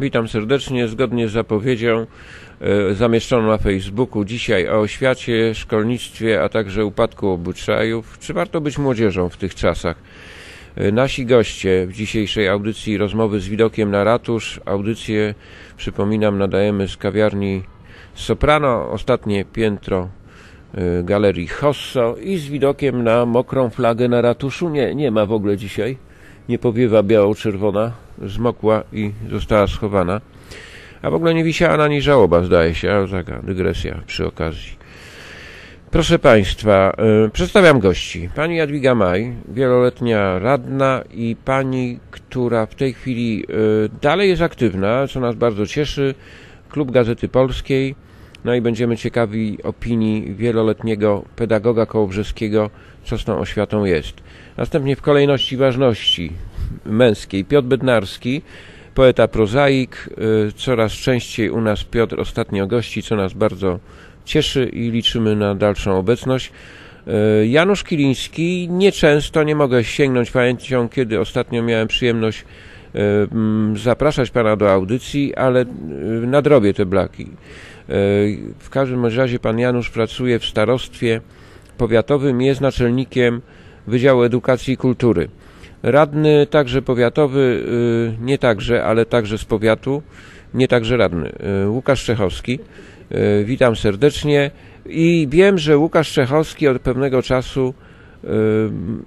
Witam serdecznie. Zgodnie z zapowiedzią e, zamieszczoną na Facebooku dzisiaj o oświacie, szkolnictwie, a także upadku obyczajów. Czy warto być młodzieżą w tych czasach? E, Nasi goście w dzisiejszej audycji rozmowy z widokiem na ratusz. Audycję, przypominam, nadajemy z kawiarni Soprano, ostatnie piętro e, galerii Hosso i z widokiem na mokrą flagę na ratuszu. Nie, nie ma w ogóle dzisiaj. Nie powiewa biało-czerwona, zmokła i została schowana. A w ogóle nie wisiała na niej żałoba, zdaje się, ale taka dygresja przy okazji. Proszę Państwa, y, przedstawiam gości. Pani Jadwiga Maj, wieloletnia radna i pani, która w tej chwili y, dalej jest aktywna, co nas bardzo cieszy, Klub Gazety Polskiej. No i będziemy ciekawi opinii wieloletniego pedagoga kołobrzeskiego, co z tą oświatą jest. Następnie w kolejności ważności męskiej Piotr Bednarski, poeta prozaik. y, Coraz częściej u nas Piotr ostatnio gości, co nas bardzo cieszy i liczymy na dalszą obecność. Y, Janusz Kiliński, nieczęsto nie mogę sięgnąć pamięcią, kiedy ostatnio miałem przyjemność y, zapraszać pana do audycji, ale nadrobię te blaki. W każdym razie pan Janusz pracuje w starostwie powiatowym, jest naczelnikiem Wydziału Edukacji i Kultury. Radny także powiatowy, y, nie także, ale także z powiatu, nie także radny, y, Łukasz Czechowski. Y, Witam serdecznie i wiem, że Łukasz Czechowski od pewnego czasu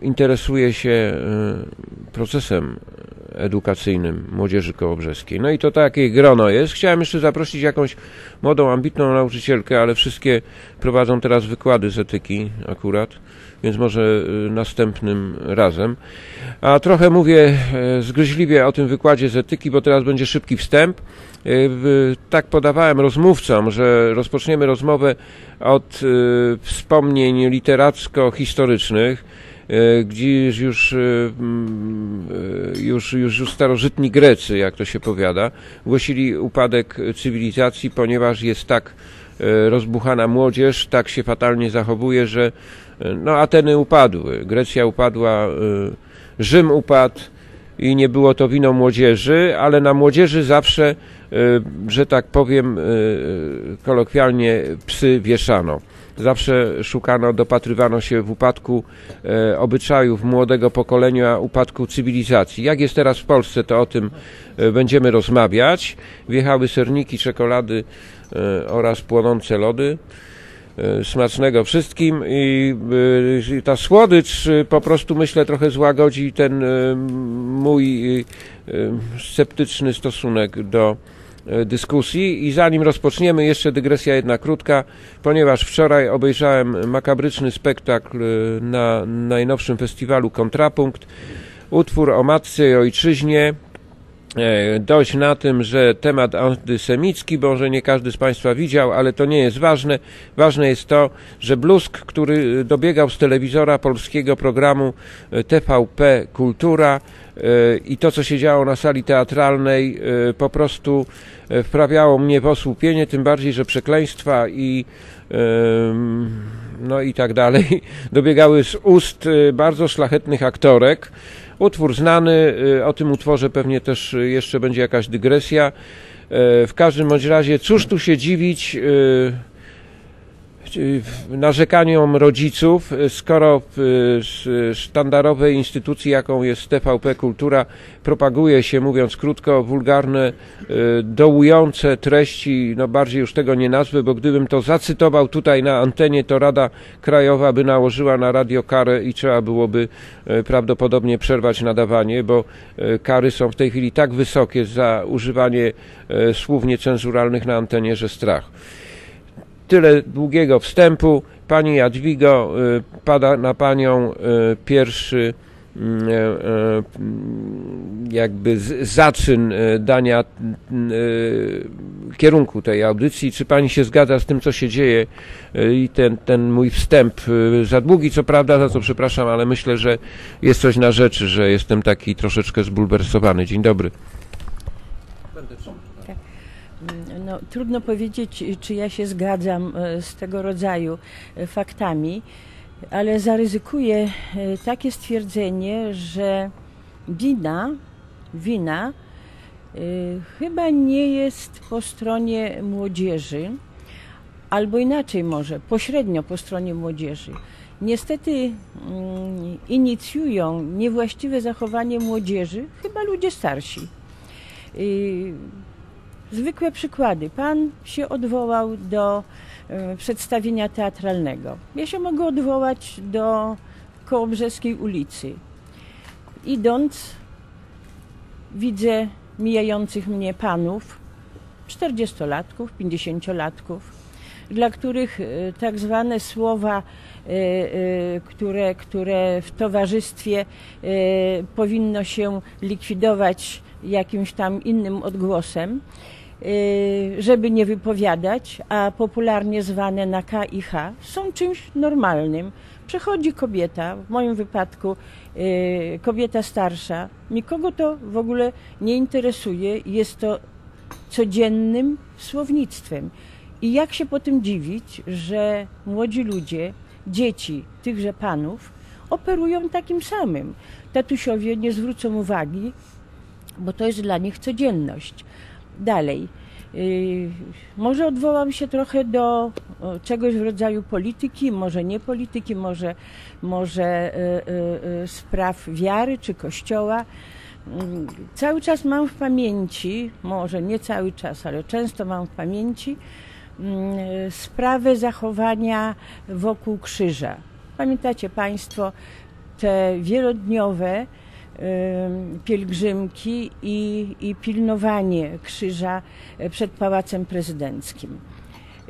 interesuje się y, procesem edukacyjnym młodzieży kołobrzeskiej. No i to takie grono jest. Chciałem jeszcze zaprosić jakąś młodą, ambitną nauczycielkę, ale wszystkie prowadzą teraz wykłady z etyki akurat, więc może y, następnym razem. A trochę mówię e, zgryźliwie o tym wykładzie z etyki, bo teraz będzie szybki wstęp. Tak podawałem rozmówcom, że rozpoczniemy rozmowę od e, wspomnień literacko-historycznych, e, gdzieś już, e, mm, już, już, już starożytni Grecy, jak to się powiada, głosili upadek cywilizacji, ponieważ jest tak rozbuchana młodzież, tak się fatalnie zachowuje, że no, Ateny upadły, Grecja upadła, Rzym upadł i nie było to winą młodzieży, ale na młodzieży zawsze, e, że tak powiem e, kolokwialnie, psy wieszano. Zawsze szukano, dopatrywano się w upadku e, obyczajów młodego pokolenia, upadku cywilizacji. Jak jest teraz w Polsce, to o tym będziemy rozmawiać. Wjechały serniki, czekolady oraz płonące lody. E, Smacznego wszystkim i e, ta słodycz e, po prostu myślę trochę złagodzi ten mój sceptyczny stosunek do dyskusji. I zanim rozpoczniemy jeszcze dygresja jedna krótka, ponieważ wczoraj obejrzałem makabryczny spektakl na najnowszym festiwalu Kontrapunkt, utwór o matce i ojczyźnie, dość na tym, że temat antysemicki, bo może nie każdy z Państwa widział, ale to nie jest ważne. Ważne jest to, że Blusk, który dobiegał z telewizora polskiego programu e, TVP Kultura e, i to, co się działo na sali teatralnej, e, po prostu e, wprawiało mnie w osłupienie, tym bardziej, że przekleństwa i no i tak dalej dobiegały z ust e, bardzo szlachetnych aktorek. Utwór znany, y, o tym utworze pewnie też y, jeszcze będzie jakaś dygresja. E, W każdym bądź razie, cóż tu się dziwić y, y, narzekaniom rodziców, y, skoro y, sztandarowej instytucji, jaką jest TVP Kultura, propaguje się, mówiąc krótko, wulgarne, y, dołujące treści, no bardziej już tego nie nazwę, bo gdybym to zacytował tutaj na antenie, to Rada Krajowa by nałożyła na radio karę i trzeba byłoby prawdopodobnie przerwać nadawanie, bo kary są w tej chwili tak wysokie za używanie słów niecenzuralnych na antenie, że strach. Tyle długiego wstępu. Pani Jadwigo, y, pada na Panią y, pierwszy mm, e, e, mm, jakby zaczyn e, dania kierunku tej audycji. Czy Pani się zgadza z tym, co się dzieje i ten, ten mój wstęp za długi, co prawda, za co przepraszam, ale myślę, że jest coś na rzeczy, że jestem taki troszeczkę zbulwersowany. Dzień dobry. No, trudno powiedzieć, czy ja się zgadzam e, z tego rodzaju e, faktami, ale zaryzykuję e, takie stwierdzenie, że wina, wina chyba nie jest po stronie młodzieży, albo inaczej może, pośrednio po stronie młodzieży. Niestety mm, inicjują niewłaściwe zachowanie młodzieży chyba ludzie starsi. Zwykłe przykłady. Pan się odwołał do y, przedstawienia teatralnego. Ja się mogę odwołać do Kołobrzeskiej ulicy. Idąc, widzę mijających mnie panów, 40-latków, 50-latków, dla których y, tak zwane słowa, y, które, które w towarzystwie powinno się likwidować jakimś tam innym odgłosem, y, żeby nie wypowiadać, a popularnie zwane na K i H, są czymś normalnym. Przechodzi kobieta, w moim wypadku y, kobieta starsza, nikogo to w ogóle nie interesuje, jest to codziennym słownictwem. I jak się po tym dziwić, że młodzi ludzie, dzieci tychże panów operują takim samym. Tatusiowie nie zwrócą uwagi, bo to jest dla nich codzienność. Dalej. Yy, może odwołam się trochę do czegoś w rodzaju polityki, może nie polityki, może, może y, y, y, spraw wiary czy kościoła. Mm, Cały czas mam w pamięci, może nie cały czas, ale często mam w pamięci mm, sprawę zachowania wokół krzyża. Pamiętacie Państwo te wielodniowe pielgrzymki i, i pilnowanie krzyża e, przed Pałacem Prezydenckim.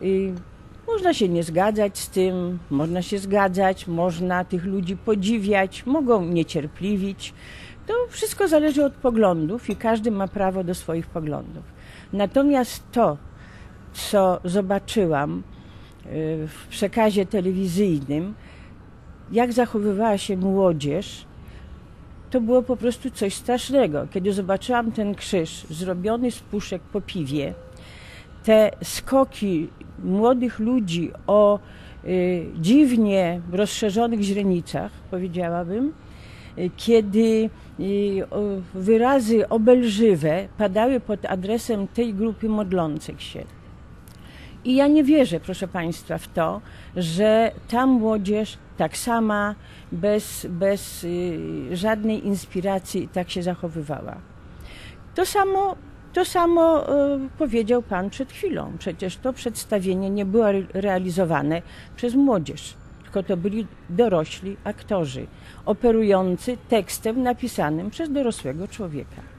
I można się nie zgadzać z tym, można się zgadzać, można tych ludzi podziwiać, mogą niecierpliwić. To wszystko zależy od poglądów i każdy ma prawo do swoich poglądów. Natomiast to, co zobaczyłam y, w przekazie telewizyjnym, jak zachowywała się młodzież, to było po prostu coś strasznego. Kiedy zobaczyłam ten krzyż zrobiony z puszek po piwie, te skoki młodych ludzi o y, dziwnie rozszerzonych źrenicach, powiedziałabym, y, kiedy y, wyrazy obelżywe padały pod adresem tej grupy modlących się. I ja nie wierzę, proszę Państwa, w to, że ta młodzież tak sama, bez, bez y, żadnej inspiracji tak się zachowywała. To samo, to samo y, powiedział Pan przed chwilą. Przecież to przedstawienie nie było re- realizowane przez młodzież, tylko to byli dorośli aktorzy, operujący tekstem napisanym przez dorosłego człowieka.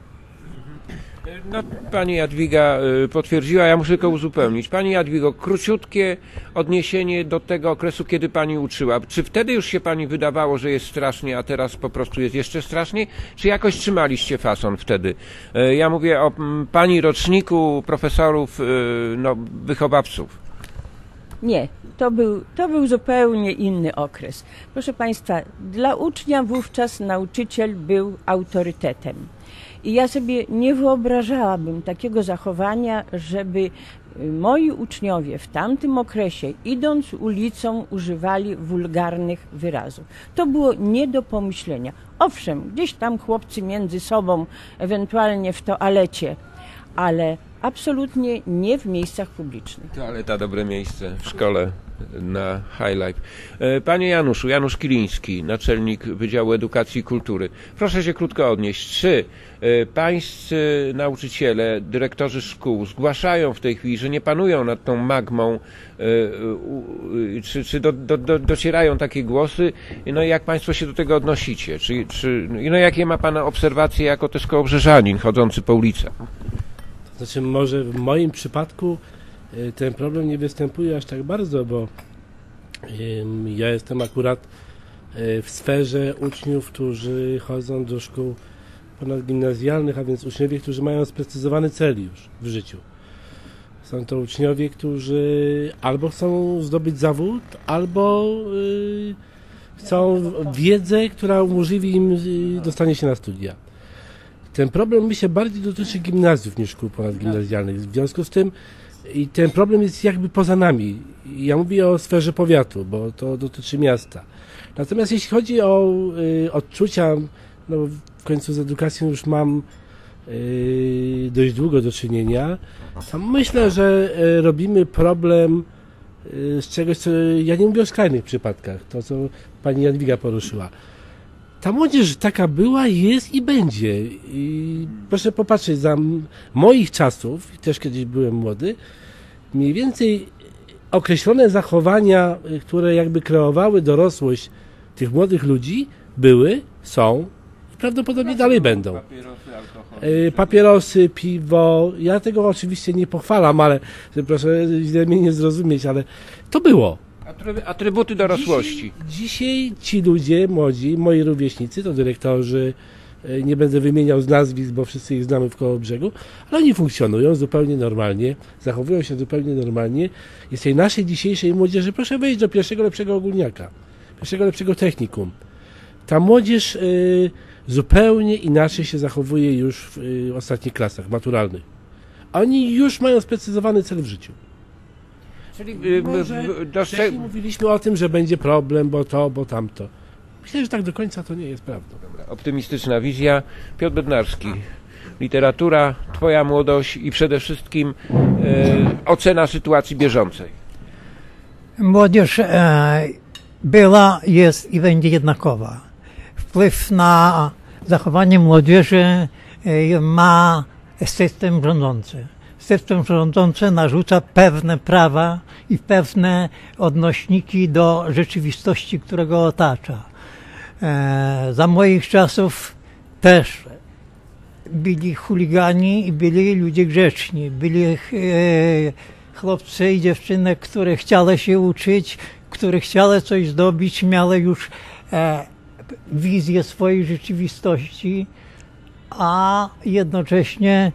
No, pani Jadwiga y, potwierdziła, ja muszę tylko uzupełnić. Pani Jadwigo, króciutkie odniesienie do tego okresu, kiedy pani uczyła. Czy wtedy już się pani wydawało, że jest strasznie, a teraz po prostu jest jeszcze straszniej? Czy jakoś trzymaliście fason wtedy? Y, Ja mówię o mm, pani roczniku profesorów, y, no, wychowawców. Nie, to był, to był zupełnie inny okres. Proszę Państwa, dla ucznia wówczas nauczyciel był autorytetem. I ja sobie nie wyobrażałabym takiego zachowania, żeby y, moi uczniowie w tamtym okresie, idąc ulicą, używali wulgarnych wyrazów. To było nie do pomyślenia. Owszem, gdzieś tam chłopcy między sobą, ewentualnie w toalecie, ale absolutnie nie w miejscach publicznych. Toaleta, dobre miejsce w szkole na High Life. E, Panie Januszu, Janusz Kiliński, naczelnik Wydziału Edukacji i Kultury. Proszę się krótko odnieść. Czy e, pańscy nauczyciele, dyrektorzy szkół zgłaszają w tej chwili, że nie panują nad tą magmą, e, czy, czy do, do, do, docierają takie głosy? No i jak państwo się do tego odnosicie? Czy, czy, no jakie ma pana obserwacje jako też kołobrzeżanin chodzący po ulicach? Znaczy, może w moim przypadku ten problem nie występuje aż tak bardzo, bo ja jestem akurat y, w sferze uczniów, którzy chodzą do szkół ponadgimnazjalnych, a więc uczniowie, którzy mają sprecyzowany cel już w życiu. Są to uczniowie, którzy albo chcą zdobyć zawód, albo y, chcą wiedzę, która umożliwi im y, dostanie się na studia. Ten problem mi się bardziej dotyczy gimnazjów niż szkół ponadgimnazjalnych. W związku z tym i ten problem jest jakby poza nami. Ja mówię o sferze powiatu, bo to dotyczy miasta. Natomiast jeśli chodzi o y, odczucia, no w końcu z edukacją już mam y, dość długo do czynienia, to myślę, że y, robimy problem y, z czegoś, co ja nie mówię o skrajnych przypadkach, to co pani Jadwiga poruszyła. Ta młodzież taka była, jest i będzie. I proszę popatrzeć, za moich czasów, też kiedyś byłem młody, mniej więcej określone zachowania, y, które jakby kreowały dorosłość tych młodych ludzi, były, są i prawdopodobnie dalej będą. Papierosy, alkohol. Y, Papierosy, piwo, ja tego oczywiście nie pochwalam, ale proszę źle mnie nie zrozumieć, ale to było. Atry- Atrybuty dorosłości. Dzisiaj, dzisiaj ci ludzie, młodzi, moi rówieśnicy, to dyrektorzy, y, nie będę wymieniał z nazwisk, bo wszyscy ich znamy w koło brzegu, ale oni funkcjonują zupełnie normalnie, zachowują się zupełnie normalnie. Jest tej naszej dzisiejszej młodzieży, proszę wejść do pierwszego lepszego ogólniaka, pierwszego lepszego technikum. Ta młodzież y, zupełnie inaczej się zachowuje już w y, ostatnich klasach maturalnych. Oni już mają sprecyzowany cel w życiu. Czyli y, Może dostrze- mówiliśmy o tym, że będzie problem, bo to, bo tamto. Myślę, że tak do końca to nie jest prawdą. optymistyczna wizja. Piotr Bednarski. Literatura, twoja młodość i przede wszystkim e, ocena sytuacji bieżącej. Młodzież e, była, jest i będzie jednakowa. Wpływ na zachowanie młodzieży e, ma system rządzący. System rządzący narzuca pewne prawa i pewne odnośniki do rzeczywistości, która go otacza. E, za moich czasów też byli chuligani i byli ludzie grzeczni. Byli e, chłopcy i dziewczyny, które chciały się uczyć, które chciały coś zdobyć, miały już e, wizję swojej rzeczywistości, a jednocześnie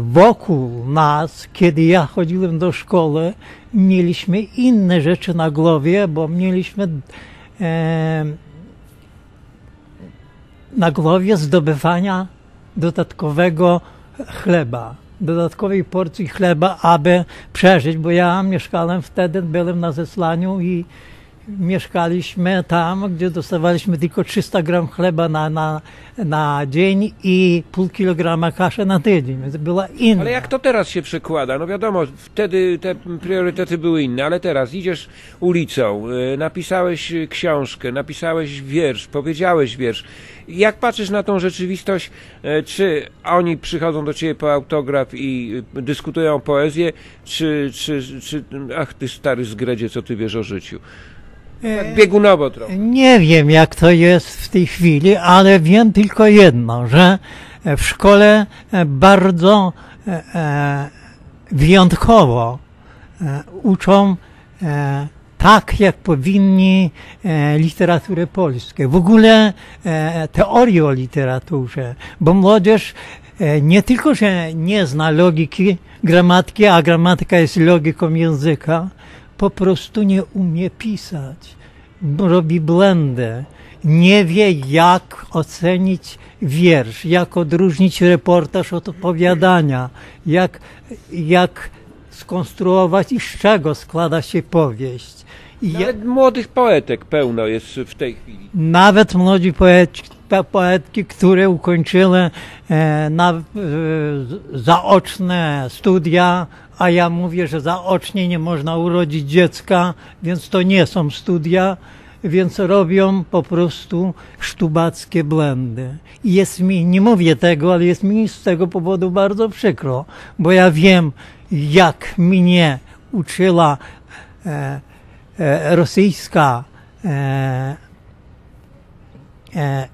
wokół nas, kiedy ja chodziłem do szkoły, mieliśmy inne rzeczy na głowie, bo mieliśmy e, na głowie zdobywania dodatkowego chleba, dodatkowej porcji chleba, aby przeżyć, bo ja mieszkałem wtedy, byłem na zesłaniu i mieszkaliśmy tam, gdzie dostawaliśmy tylko 300 gram chleba na, na, na dzień i pół kilograma kaszy na tydzień, więc była inna. Ale jak to teraz się przekłada? No wiadomo, wtedy te priorytety były inne, ale teraz idziesz ulicą, y, napisałeś książkę, napisałeś wiersz, powiedziałeś wiersz. Jak patrzysz na tą rzeczywistość, y, czy oni przychodzą do ciebie po autograf i y, dyskutują poezję, czy, czy, czy ach ty stary zgredzie, co ty wiesz o życiu? Tak biegunowo trochę. Nie wiem, jak to jest w tej chwili, ale wiem tylko jedno, że w szkole e, bardzo e, wyjątkowo uczą tak, jak powinni e, literaturę polską. W ogóle e, teorię o literaturze, bo młodzież e, nie tylko, że nie zna logiki, gramatyki, a gramatyka jest logiką języka, po prostu nie umie pisać. Robi błędy. Nie wie, jak ocenić wiersz, jak odróżnić reportaż od opowiadania, jak, jak skonstruować i z czego składa się powieść. I ja, Nawet młodych poetek pełno jest w tej chwili. nawet młodzi poeci, po- poetki, które ukończyły e, na, e, zaoczne studia, a ja mówię, że zaocznie nie można urodzić dziecka, więc to nie są studia, więc robią po prostu sztubackie błędy. I jest mi, nie mówię tego, ale jest mi z tego powodu bardzo przykro, bo ja wiem, jak mnie uczyła e, e, rosyjska e, e,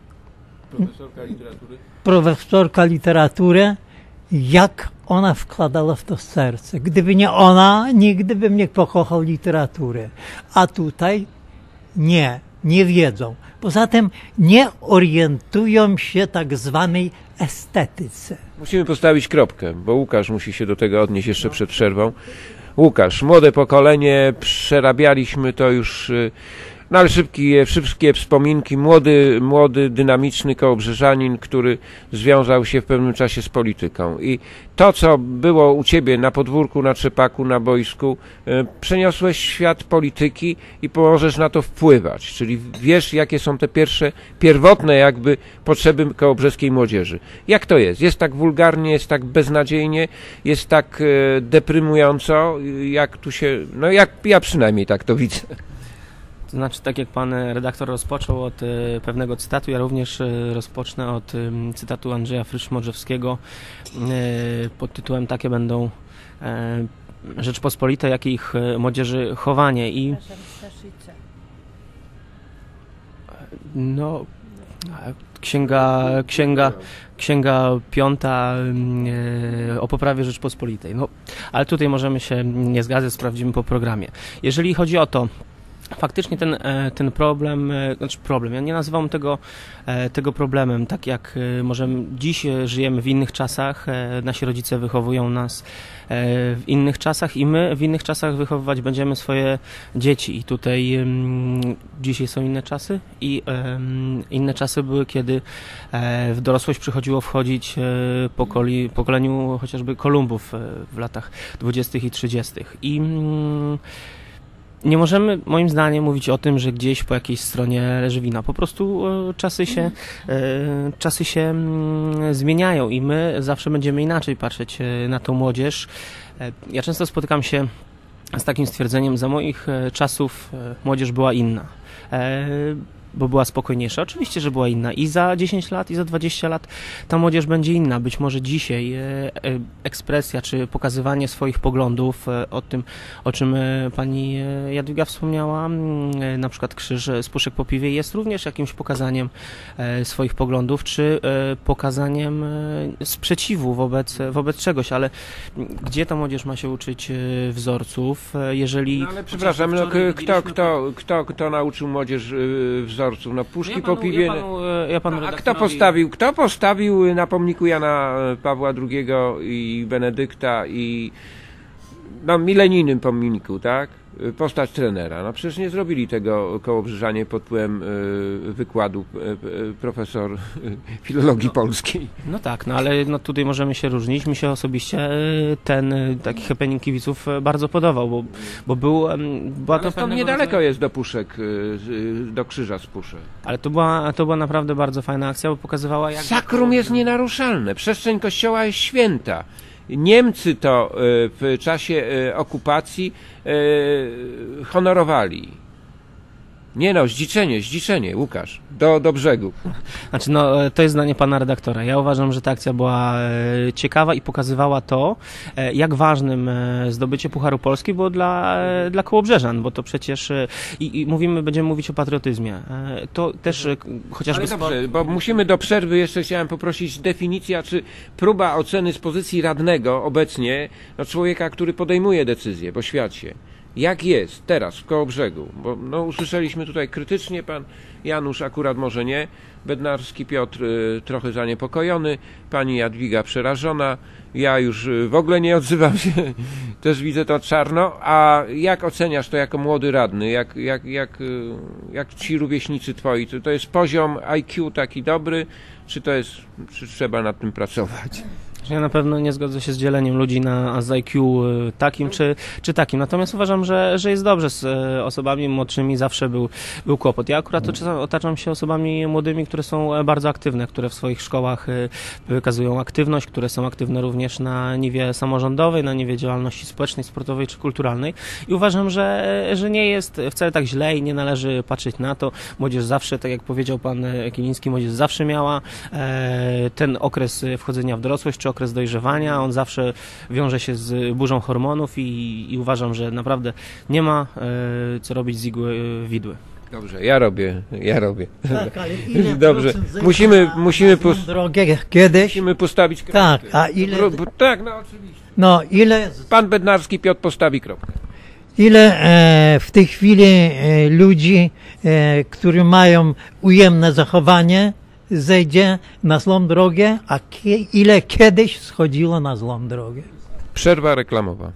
Profesorka literatury. profesorka literatury, jak ona wkładała w to serce. Gdyby nie ona, nigdy bym nie pokochał literatury. A tutaj nie, nie wiedzą. Poza tym nie orientują się tak zwanej estetyce. Musimy postawić kropkę, bo Łukasz musi się do tego odnieść jeszcze przed przerwą. Łukasz, młode pokolenie, przerabialiśmy to już y, No ale szybkie, wszystkie wspominki, młody, młody, dynamiczny kołobrzeżanin, który związał się w pewnym czasie z polityką. I to, co było u Ciebie na podwórku, na trzepaku, na boisku, e, przeniosłeś świat polityki i możesz na to wpływać. Czyli wiesz, jakie są te pierwsze, pierwotne jakby potrzeby kołobrzeskiej młodzieży. Jak to jest? Jest tak wulgarnie, jest tak beznadziejnie, jest tak e, deprymująco, jak tu się, no jak ja przynajmniej tak to widzę. To znaczy, tak jak pan redaktor rozpoczął od e, pewnego cytatu, ja również e, rozpocznę od cytatu Andrzeja Frysz-Modrzewskiego e, pod tytułem Takie będą e, Rzeczpospolite, jak i ich e, młodzieży chowanie i no e, księga, księga, księga piąta e, o poprawie Rzeczpospolitej. No, ale tutaj możemy się nie zgadzać, sprawdzimy po programie. Jeżeli chodzi o to, Faktycznie ten, e, ten problem, e, znaczy problem, ja nie nazywam tego, e, tego problemem, tak jak e, możemy, dziś żyjemy w innych czasach, nasi rodzice wychowują nas w innych czasach i my w innych czasach wychowywać będziemy swoje dzieci i tutaj dzisiaj są inne czasy i inne czasy były, kiedy w dorosłość przychodziło wchodzić pokoli, pokoleniu chociażby Kolumbów w latach 20. i 30. I mm, nie możemy, moim zdaniem, mówić o tym, że gdzieś po jakiejś stronie leży wina. Po prostu e, czasy się, e, czasy się mm, zmieniają i my zawsze będziemy inaczej patrzeć e, na tą młodzież. Ja często spotykam się z takim stwierdzeniem, za moich czasów młodzież była inna. Bo była spokojniejsza. Oczywiście, że była inna. I za 10 lat, i za 20 lat ta młodzież będzie inna. Być może dzisiaj e, e, ekspresja czy pokazywanie swoich poglądów e, o tym, o czym pani Jadwiga wspomniała, mm, na przykład krzyż z puszek po piwie jest również jakimś pokazaniem swoich poglądów, czy pokazaniem sprzeciwu wobec, wobec czegoś, ale mm, gdzie ta młodzież ma się uczyć wzorców, jeżeli... No ale przepraszam, no, kto, kto, kto, kto nauczył młodzież y, wzorców? No puszki Ja po panu- piwie. Ja panu, e, ja panu No, a kto postawił, kto postawił na pomniku Jana e, Pawła II i Benedykta i na milenijnym pomniku, tak? Postać trenera. No przecież nie zrobili tego kołobrzyżanie pod wpływem y, wykładu y, y, profesor filologii polskiej. No tak, no ale no tutaj możemy się różnić. Mi się osobiście e, ten e, taki happening kibiców e, bardzo podobał, bo, bo był, była Ale to niedaleko rodzaju- jest do puszek, do krzyża z puszek. Ale to była, to była naprawdę bardzo fajna akcja, bo pokazywała jak... Sakrum jest nienaruszalne, przestrzeń kościoła jest święta. Niemcy to y, w czasie y, okupacji y, honorowali. Nie no, zdziczenie, zdziczenie, Łukasz, do, do brzegu. Znaczy, no, e, to jest zdanie pana redaktora. Ja uważam, że ta akcja była e, ciekawa i pokazywała to, e, jak ważnym zdobycie Pucharu Polski było dla, dla Kołobrzeżan, bo to przecież, i, i mówimy, będziemy mówić o patriotyzmie. To też chociażby Ale dobrze, bo musimy do przerwy jeszcze chciałem poprosić definicja, czy próba oceny z pozycji radnego obecnie, no człowieka, który podejmuje decyzje po świecie. Jak jest teraz w Kołobrzegu? Bo no, usłyszeliśmy tutaj krytycznie, pan Janusz akurat może nie, Bednarski Piotr y, trochę zaniepokojony, pani Jadwiga przerażona, ja już y, w ogóle nie odzywam się, też widzę to czarno, a jak oceniasz to jako młody radny, jak, jak, jak, y, jak ci rówieśnicy twoi, to, to jest poziom IQ taki dobry, czy to jest, czy trzeba nad tym pracować? Ja na pewno nie zgodzę się z dzieleniem ludzi na z IQ y, takim czy, czy takim. Natomiast uważam, że, że jest dobrze z y, osobami młodszymi, zawsze był, był kłopot. Ja akurat czasem otaczam się osobami młodymi, które są e, bardzo aktywne, które w swoich szkołach y, wykazują aktywność, które są aktywne również na niwie samorządowej, na niwie działalności społecznej, sportowej czy kulturalnej. I uważam, że, że nie jest wcale tak źle i nie należy patrzeć na to. Młodzież zawsze, tak jak powiedział pan e, Kiliński, młodzież zawsze miała e, ten okres e, wchodzenia w dorosłość czy okres dojrzewania. On zawsze wiąże się z burzą hormonów i, i uważam, że naprawdę nie ma e, co robić z igły e, widły. Dobrze, ja robię, ja robię. Tak, ale ile Dobrze. Musimy- na, musimy pos- drogę kiedyś? Musimy postawić kropkę. Tak, a ile, Tak, no oczywiście. no ile, Pan Bednarski Piotr postawi kropkę. ile e, w tej chwili e, ludzi, e, którzy mają ujemne zachowanie, zejdzie na złą drogę, a ile kiedyś schodziło na złą drogę? Przerwa reklamowa.